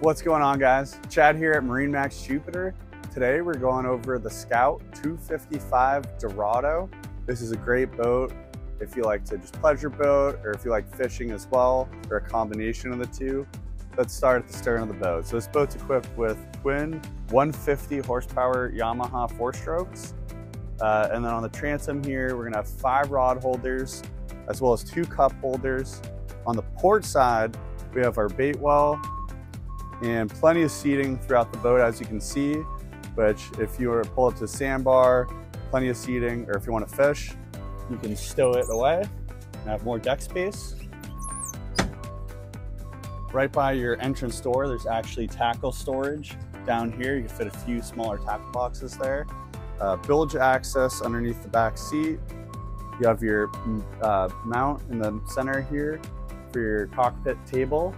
What's going on guys? Chad here at Marine Max Jupiter. Today we're going over the Scout 255 Dorado. This is a great boat if you like to just pleasure boat or if you like fishing as well or a combination of the two. Let's start at the stern of the boat. So this boat's equipped with twin 150 horsepower Yamaha four strokes. Uh, and then on the transom here, we're gonna have five rod holders as well as two cup holders. On the port side, we have our bait well and plenty of seating throughout the boat as you can see, which if you were to pull up to the sandbar, plenty of seating, or if you want to fish, you can stow it away and have more deck space. Right by your entrance door, there's actually tackle storage down here. You can fit a few smaller tackle boxes there. Uh, bilge access underneath the back seat. You have your uh, mount in the center here for your cockpit table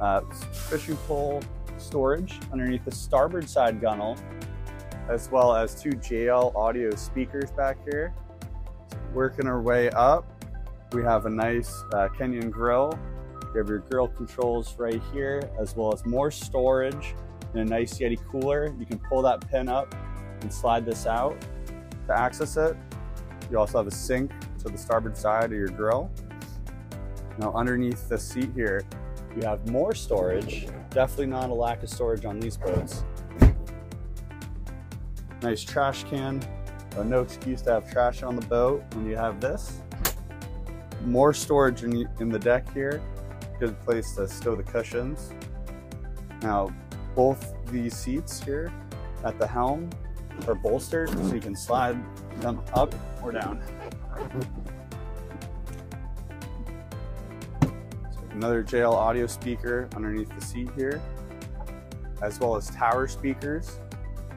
uh, fishing pole storage underneath the starboard side gunnel, as well as two JL audio speakers back here. Working our way up, we have a nice uh, Kenyon grill. You have your grill controls right here, as well as more storage and a nice Yeti cooler. You can pull that pin up and slide this out to access it. You also have a sink to the starboard side of your grill. Now underneath the seat here, you have more storage. Definitely not a lack of storage on these boats. Nice trash can. Uh, no excuse to have trash on the boat when you have this. More storage in, in the deck here. Good place to stow the cushions. Now, both these seats here at the helm are bolstered so you can slide them up or down. Another JL audio speaker underneath the seat here, as well as tower speakers.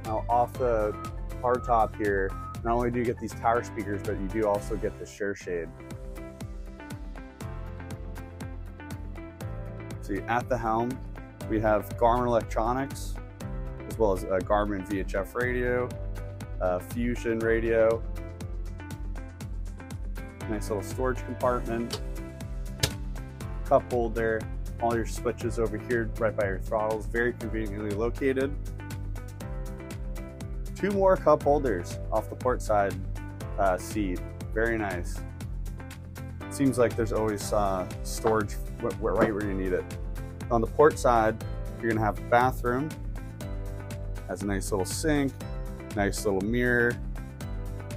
Now off the hard top here, not only do you get these tower speakers, but you do also get the SureShade. See, at the helm, we have Garmin electronics, as well as a Garmin VHF radio, uh, Fusion radio, nice little storage compartment, cup holder, all your switches over here right by your throttles, very conveniently located. Two more cup holders off the port side uh, seat, very nice. Seems like there's always uh, storage right where you need it. On the port side, you're gonna have a bathroom, has a nice little sink, nice little mirror,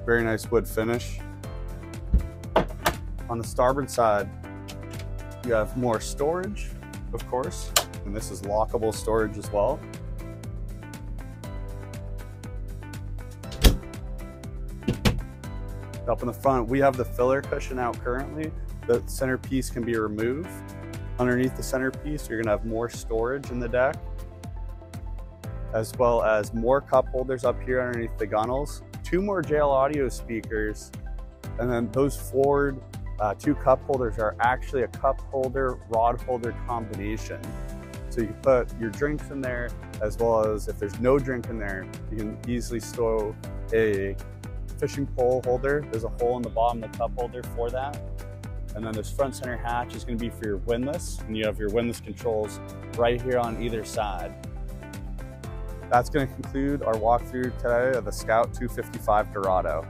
very nice wood finish. On the starboard side, you have more storage, of course, and this is lockable storage as well. Up in the front, we have the filler cushion out currently. The centerpiece can be removed. Underneath the centerpiece, you're gonna have more storage in the deck, as well as more cup holders up here underneath the gunnels, two more JL audio speakers, and then those forward uh, two cup holders are actually a cup holder, rod holder combination. So you can put your drinks in there, as well as if there's no drink in there, you can easily stow a fishing pole holder. There's a hole in the bottom of the cup holder for that. And then this front center hatch is gonna be for your windlass, and you have your windlass controls right here on either side. That's gonna conclude our walkthrough today of the Scout 255 Dorado.